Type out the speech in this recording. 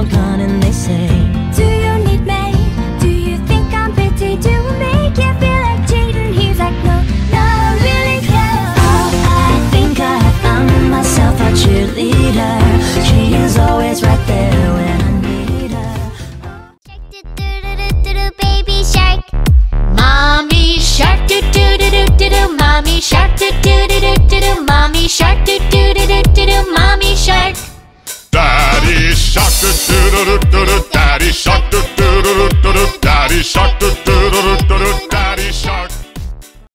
empty when you're gone, and they say. Do you need me? Do you think I'm pretty? Do I make you feel like cheating? He's like, no, not really care. Oh, I think I found myself a cheerleader. She is always right there when I need her. Baby shark. Mommy shark do do do do do do Mommy shark do do Daddy shark